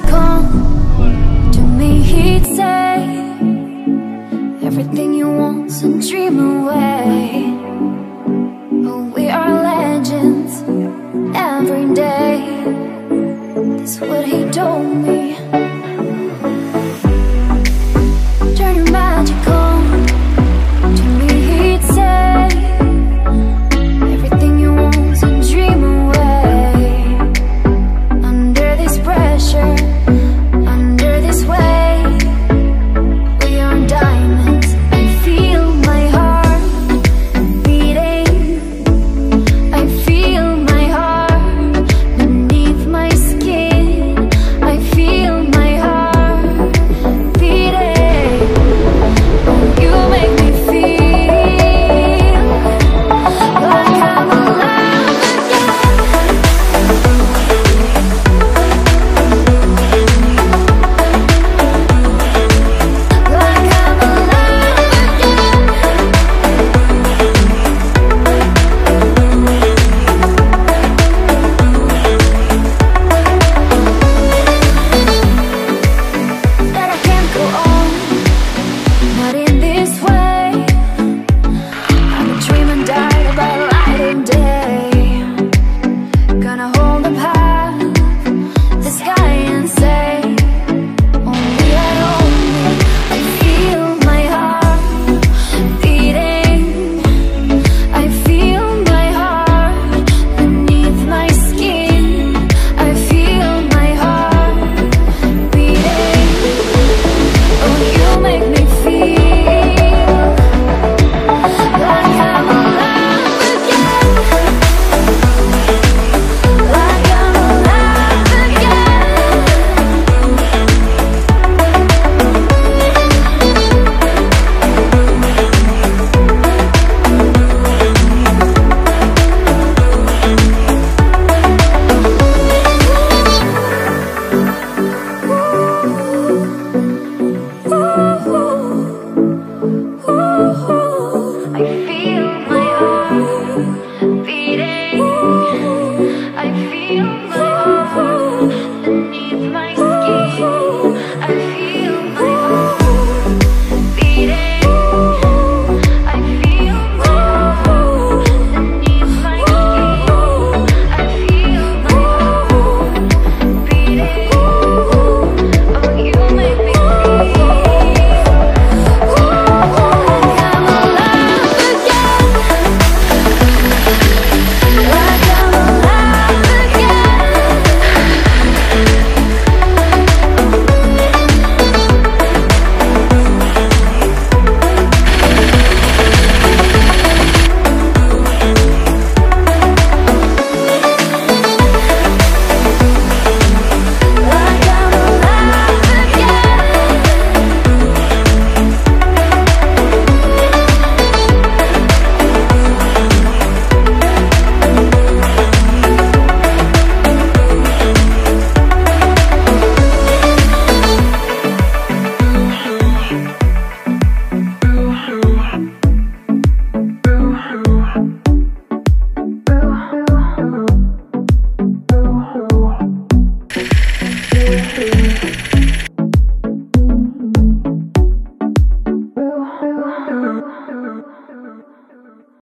come to me, he'd say Everything you want's a dream away.